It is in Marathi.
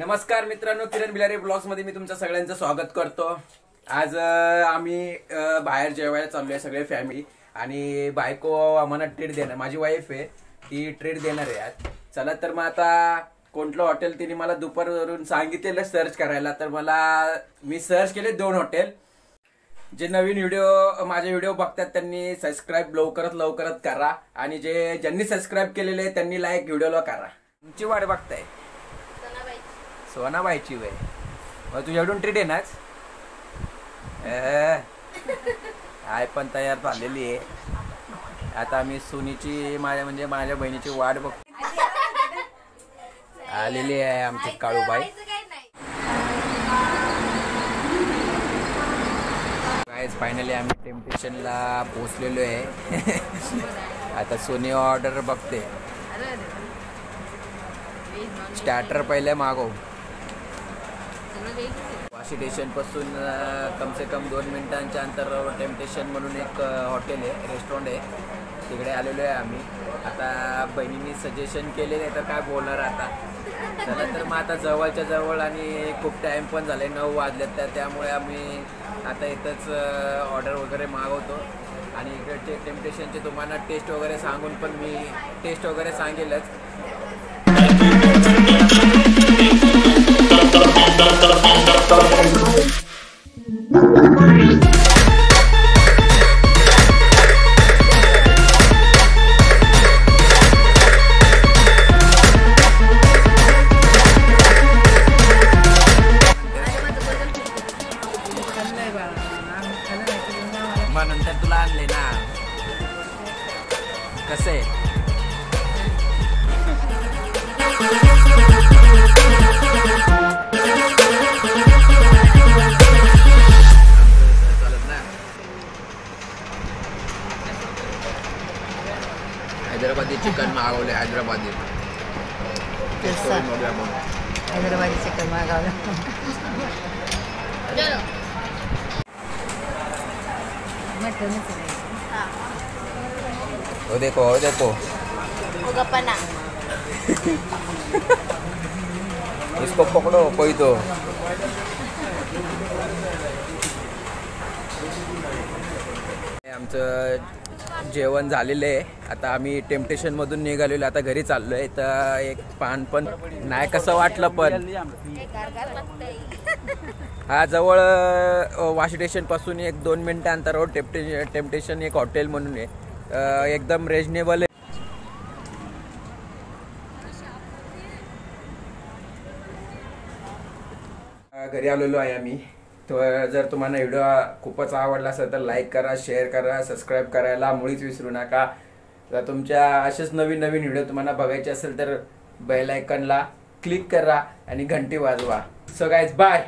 नमस्कार मित्रांनो किरण बिलारी ब्लॉग्समध्ये मी तुमचं सगळ्यांचं स्वागत करतो. आज आम्ही बाहेर जेवायला चाललोय सगळे फॅमिली आणि बायको आम्हाला ट्रीट देणार. माझी वाईफ आहे ती ट्रीट देणार आहे आज. चला तर मग आता कोणतं हॉटेल तिने मला दुपारवरून सांगितलेलं सर्च करायला तर मला मी सर्च केले दोन हॉटेल जे नवीन व्हिडिओ माझे व्हिडिओ बघतात त्यांनी सबस्क्राईब लवकरात लवकरात करा. आणि जे ज्यांनी सबस्क्राईब केलेले आहे, त्यांनी लाईक व्हिडिओला करा. तुमची वाट बघताय. सोनाबाईची वय. मग तू एवढून ट्रीट येणार आय पण तयार झालेली आहे. आता मी सुनीची माझ्या म्हणजे माझ्या बहिणीची वाट बघ. आलेली आहे आमची काळूबाई. गाईज फायनली आम्ही टेम्पटेशनला पोचलेलो आहे. आता सोनी ऑर्डर बघते. स्टार्टर पहिले मागव. वाशी स्टेशनपासून कम से कम दोन मिनिटांच्या अंतरावर टेम्पटेशन म्हणून एक हॉटेल आहे रेस्टॉरंट आहे. तिकडे आलेलो आहे आम्ही. आता बहिणींनी सजेशन केलेलं आहे तर काय बोलणार आता? चला तर मग आता जवळच्या जवळ आणि खूप टाईम पण झाले नऊ वाजलेत. तर त्यामुळे आम्ही आता इथंच ऑर्डर वगैरे मागवतो. आणि इकडचे टेम्पटेशनचे तुम्हाला टेस्ट वगैरे सांगून पण मी टेस्ट वगैरे सांगेलच. मग नंतर तुला आणले ना कसं आहे चालेल ना हैदराबादी चिकन मागवले हैदराबादी तसं. बघूया आपण. हैदराबादी चिकन मागवलं नाही. हो. देखो हो देखो. उगपना इसको पकड़ो कोई तो. आमचं जेवण झालेलं आहे. आता आम्ही टेम्पटेशन मधून निघालेलो आता घरी चाललोय. तर एक पान पण नाही कसं वाटलं पण. हा जवळ वाशी स्टेशनपासून एक दोन मिनटं अंतरावर टेम्पटे टेम्पटेशन एक हॉटेल म्हणून आहे. एकदम रिजनेबल आहे. घरी आलेलो आहे आम्ही. तर जर तुम्हाला व्हिडिओ खूपच आवडला असेल तर लाईक करा शेअर करा सबस्क्राईब करायला मुळीच विसरू नका. तर तुमच्या असेच नवीन नवीन व्हिडिओ तुम्हाला बघायचे असेल तर बेल आयकनला क्लिक करा आणि घंटी वाजवा. So guys bye